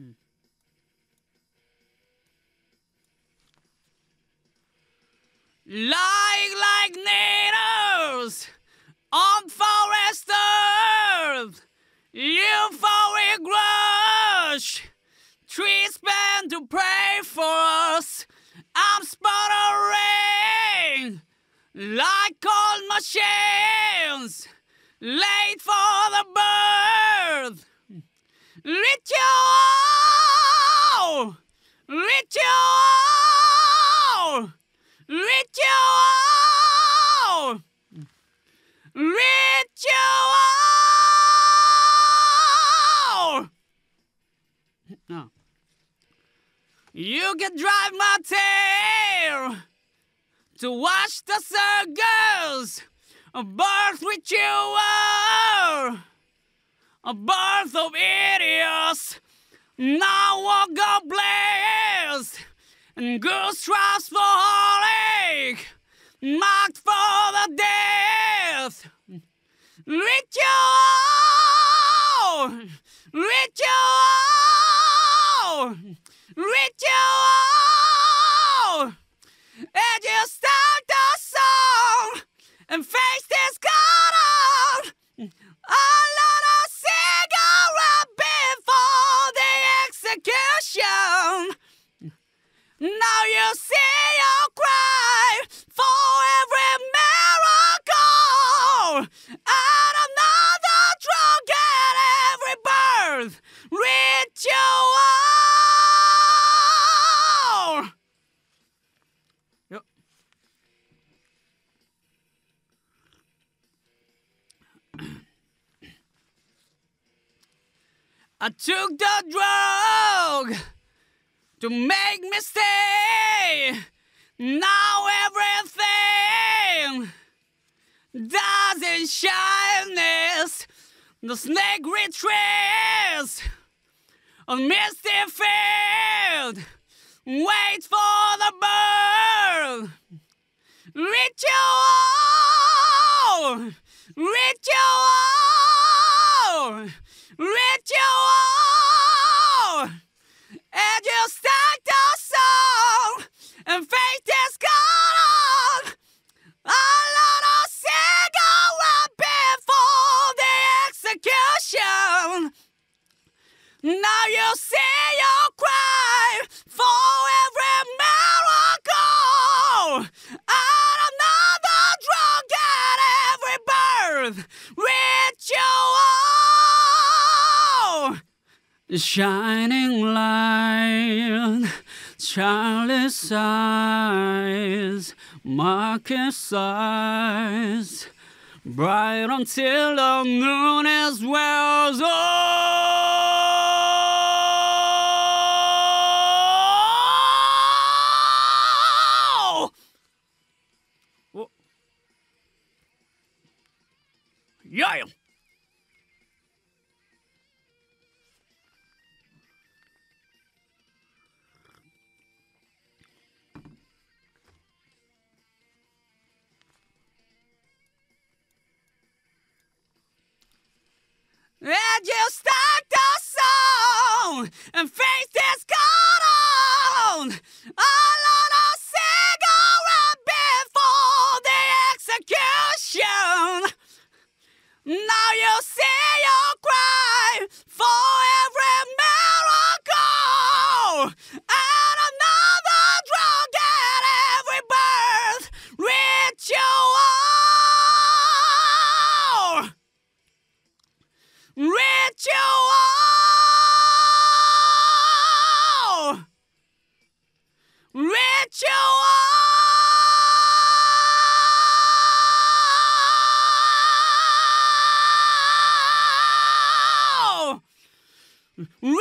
Mm. Lying like needles on forest earth, euphoric rush, trees bend to pray for us. I'm sputtering like cold machines, late for the birth. Ritual! Ritual! Ritual! Ritual! No. You can drive my tail to watch the circles, a birth ritual, a birth of idiots. Now walk go blessed goose traps for heartache, marked for the death. Ritual! Ritual! Ritual! And you start the song and face Now you see your cry for every miracle and another drug at every birth. Ritual. Yep. I took the drug to make me stay. Now everything doesn't shyness. The snake retreats on misty field. Wait for the bird. Ritual! Ritual! And face this God A lot of cigarette before the execution. Now you see your cry for every miracle and another drug at every birth. Ritual. Shining light, childish eyes, Marcus eyes, bright until the moon is wells. Oh. Yeah. And you start the song and face this God on a lot of cigarette before the execution. Now you see your cry for Ritual!